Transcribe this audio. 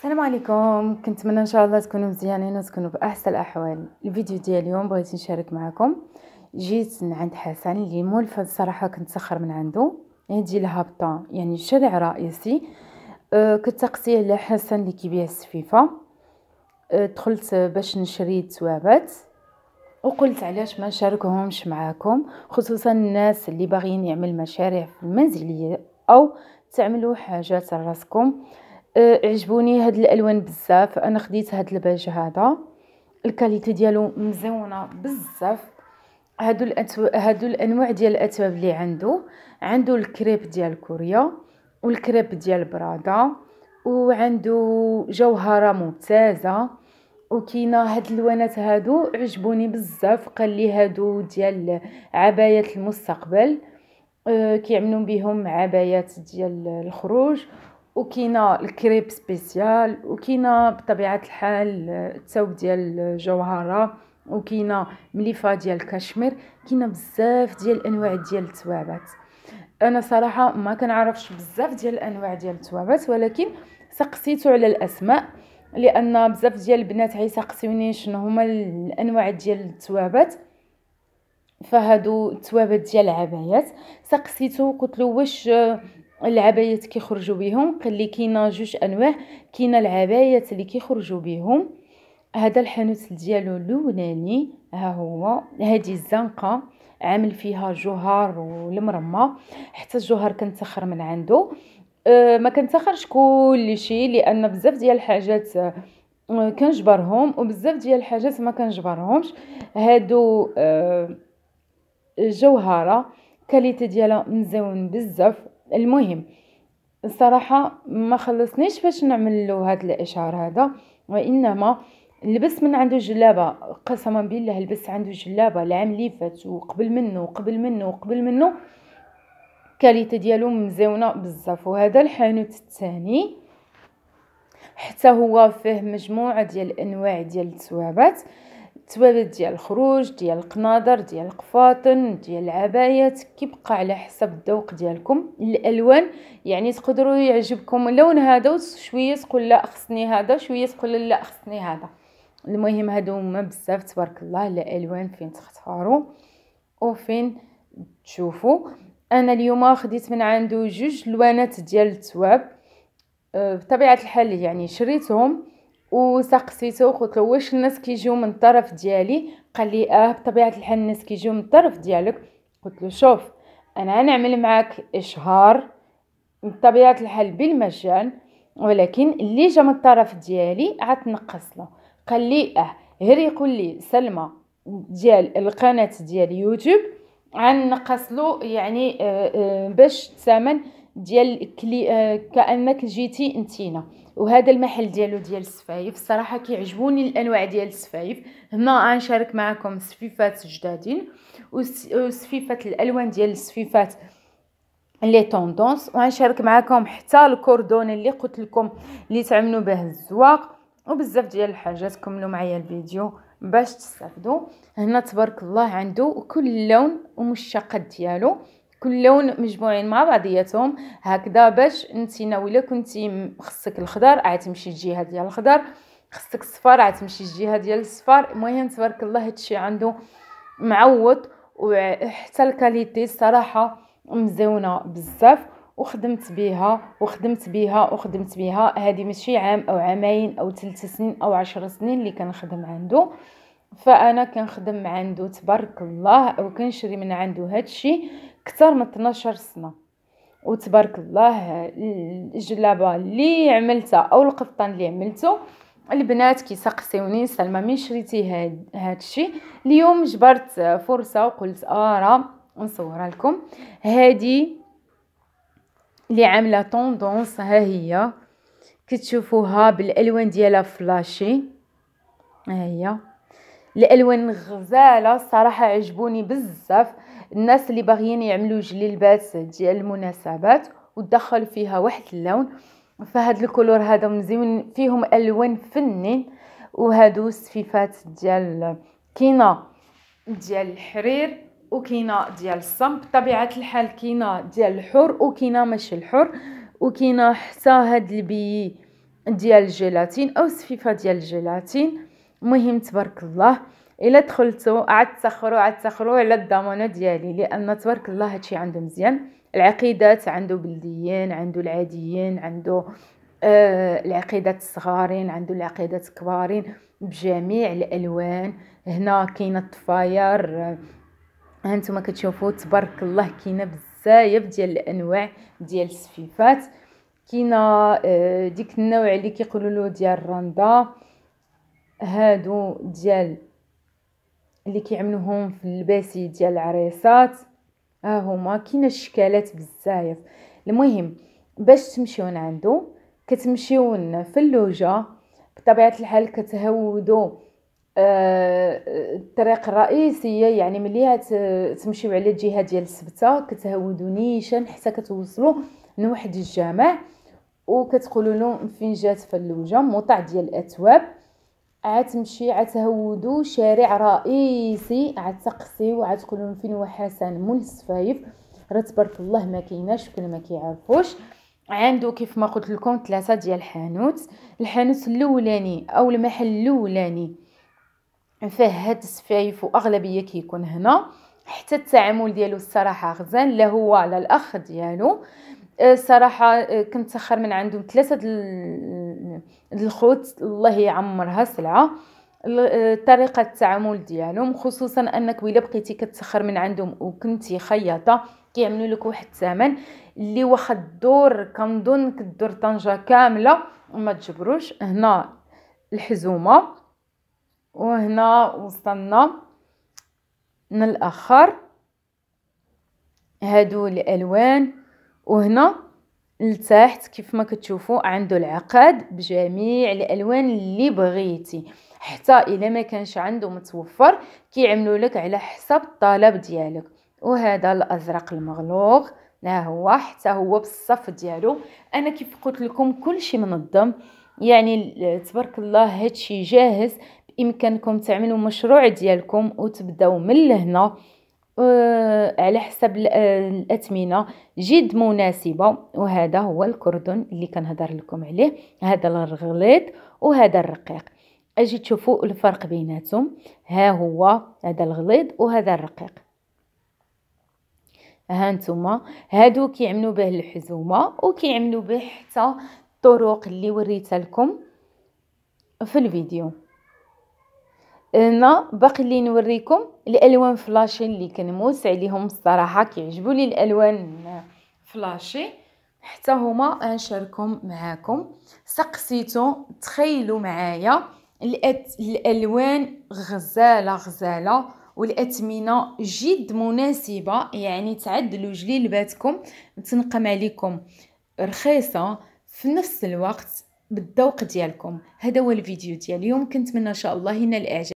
السلام عليكم. كنتمنى إن شاء الله تكونوا مزيانين وتكونوا بأحسن الأحوال. الفيديو ديال اليوم بغيت نشارك معكم. جيت من عند حسن اللي مولفه الصراحة كنت سخر من عنده. هادي الهابطه يعني شارع رئيسي. أه كتقسي على حسن اللي كيبيع السفيفة. أه دخلت باش نشري التوابات. وقلت علاش ما نشاركهمش معاكم خصوصا الناس اللي باغيين يعمل مشاريع في المنزلية أو تعملوا حاجات لراسكم. عجبوني هاد الألوان بزاف. أنا خديت هاد الباج هذا. ال qualité ديالو مزيونة بزاف. هادو الأتو... هادو الأنواع ديال الاثواب اللي عنده عنده الكريب ديال كوريا والكريب ديال برادا وعنده جوهرة ممتازة. وكاينة هاد اللوانات هادو عجبوني بزاف. قال لي هادو ديال عبايات المستقبل. أه كيعملوا بهم عبايات ديال الخروج وكاينة الكريب سبيسيال وكاينة بطبيعة الحال الثوب ديال الجوهرة وكاينة مليفة ديال الكشمير كاينة بزاف ديال الأنواع ديال التوابات. أنا صراحة ما كنعرفش بزاف ديال الأنواع ديال التوابات ولكن سقسيتو على الأسماء لأن بزاف ديال البنات غيسقسيوني شنو هما الأنواع ديال التوابات. فهادو التوابات ديال العبايات سقسيتو قلت له واش العبايات كيخرجوا بهم قال لي كاينة جوج أنواع كاينة العبايات اللي كيخرجوا بهم هذا الحانوت ديالو الأولاني ها هو هذه الزنقة عامل فيها جوهر والمرمى حتى الجوهر كنتسخر من عنده. أه ما كنتسخرش كل شيء لأن بزاف ديال الحاجات أه كنجبرهم وبزاف ديال الحاجات ما كنجبرهمش. هادو أه جوهرة qualité ديالها مزيون بزاف المهم الصراحه ما خلصنيش باش نعمل له هذا الإشعار هذا وإنما لبس من عنده جلابة قسما بالله لبس عنده جلابة العام اللي فات وقبل منه وقبل منه وقبل منه qualité ديالو مزيونة بزاف. وهذا الحانوت الثاني حتى هو فيه مجموعة ديال الأنواع ديال الثوابات. التوابات ديال الخروج ديال القناضر ديال القفاطن ديال العبايات كيبقى على حسب الذوق ديالكم. الألوان يعني تقدروا يعجبكم اللون هذا وشويه تقول لا خصني هذا شوية تقول لا خصني هذا. المهم هادو هما بزاف تبارك الله الالوان فين تختاروا وفين تشوفوا. أنا اليوم خديت من عنده جوج لوانات ديال التواب. أه بطبيعة الحال يعني شريتهم. وسقسيته قلت له واش الناس كيجيو من الطرف ديالي؟ قال لي آه بطبيعة الحال الناس كيجيو من الطرف ديالك. قلت له شوف أنا غنعمل معاك إشهار بطبيعة الحال بالمجان ولكن اللي جا من الطرف ديالي غتنقص له. قال لي آه غير يقول لي سلمى ديال القناة ديال يوتيوب غنقص له يعني آه آه باش الثمن ديال كلي آه كأنك جيتي انتينا. وهذا المحل ديالو ديال السفايف الصراحه كيعجبوني الأنواع ديال السفايف هنا غنشارك معكم سفيفات جدادين وسفيفات الألوان ديال السفيفات لي tendance. وغنشارك معكم حتى ال cordon اللي قلت لكم اللي تعملوا به الزواق. وبزاف ديال الحاجات كملوا معايا الفيديو باش تستافدوا هنا تبارك الله عنده كل لون ومشتقات ديالو. كل لون مجموعين مع بعضياتهم هكذا باش انت ولا كنتي خصك الخضر عتمشي الجهة ديال الخضر خصك الصفار عتمشي الجهة ديال الصفار. المهم تبارك الله هادشي عنده معوض وحتى الكاليتي الصراحه مزيونة بزاف. وخدمت بها وخدمت بها وخدمت بها هذه ماشي عام أو عامين أو ثلاث سنين أو عشر سنين اللي كنخدم عنده فأنا كنخدم عنده تبارك الله وكنشري من عنده هادشي. أكثر من 12 سنة. وتبارك الله الجلابة اللي عملتها أو القفطان اللي عملته البنات كيسقسيوني سلمى منين شريتي هاد هادشي؟ اليوم جبرت فرصة وقلت آه نصورها لكم. هادي اللي عاملة tendance ها هي. كتشوفوها بالألوان ديالها flashy. ها هي. الألوان غزالة الصراحه عجبوني بزاف. الناس اللي باغيين يعملوا جليلبات ديال المناسبات ودخلوا فيها واحد اللون. فهاد ال couleur هذا مزيون فيهم ألوان فنين وهادو السفيفات ديال كاينة ديال الحرير وكاينه ديال الصم بطبيعة الحال كاينة ديال الحر وكاينه ماشي الحر وكاينه حتى هاد البي ديال الجيلاتين أو سفيفه ديال الجيلاتين. المهم تبارك الله. إلا دخلتوا عاد تسخروا عاد تسخروا على الضمانة ديالي لأن تبارك الله هادشي عنده مزيان. العقيدات عنده بلديين عنده العاديين عنده آه العقيدات الصغارين عنده العقيدات الكبارين بجميع الألوان. هنا كاينة الطفاير آه هانتوما كتشوفوا تبارك الله كاينة بزاف ديال الأنواع ديال السفيفات كاينة آه ديك النوع اللي كيقولوا له ديال الرندا هادو ديال اللي كيعملوهم في اللباسي ديال العريسات ها هما كاينة الشكالات بزاف. المهم باش تمشيو عنده كتمشيو في اللوجة بطبيعة الحال كتهودوا آه الطريق الرئيسية يعني ملي تمشيو على الجهه ديال السبتة كتهودوا نيشان حتى كتوصلوا لواحد الجامع وكتقولوا له فين جات فلوجه موطع ديال الأتواب. عاد تمشي عاد تهودو شارع رئيسي عاد تقسيو عاد تقولوا فين هو حسن مول السفايف راه تبارك الله ما كايناش كل ما كيعرفوش. عنده كيف ما قلت لكم ثلاثة ديال الحانوت. الحانوت الاولاني أو المحل الاولاني فيه هاد السفايف وأغلبية كيكون هنا. حتى التعامل ديالو الصراحة غزال لا هو لا الأخ ديالو. الصراحه أه، أه، كنت سخر من عندهم. ثلاثة الخوت الله يعمرها سلعة. أه، طريقة التعامل ديالهم خصوصا أنك ولا بقيتي كتسخر من عندهم وكنتي خياطة كيعملوا لك واحد الثمن اللي واخا الدور كنظن كدور طنجة كاملة وما تجبروش. هنا الحزومة وهنا وصلنا من الآخر هادو الألوان. وهنا لتحت كيف ما كتشوفوا عنده العقاد بجميع الألوان اللي بغيتي. حتى إلا ما كانش عنده متوفر كيعملوا لك على حسب الطلب ديالك. وهذا الأزرق المغلوق ها هو حتى هو بالصف ديالو. أنا كيف قلت لكم كل شيء منظم يعني تبارك الله هادشي جاهز. بإمكانكم تعملوا مشروع ديالكم وتبداو من لهنا على حسب آه، الأثمنة. جد مناسبة وهذا هو الكردون اللي كنهضر لكم عليه. هذا الغليظ وهذا الرقيق. أجي تشوفوا الفرق بيناتهم. ها هو هذا الغليظ وهذا الرقيق. ها نتوما. هادو كيعملوا به الحزومة وكيعملوا به حتى الطرق اللي وريتها لكم في الفيديو. هنا باقي اللي نوريكم الألوان flashy اللي كنموت عليهم الصراحة. كيعجبوني الألوان flashy. حتى هما نشاركهم معاكم. سقسيتو تخيلوا معايا. الألوان غزالة غزالة والاثمنه جد مناسبة. يعني تعدلوا جليلباتكم تنقم عليكم رخيصة. في نفس الوقت بالذوق ديالكم. هذا هو الفيديو ديال اليوم كنتمنى إن شاء الله ينال الإعجاب.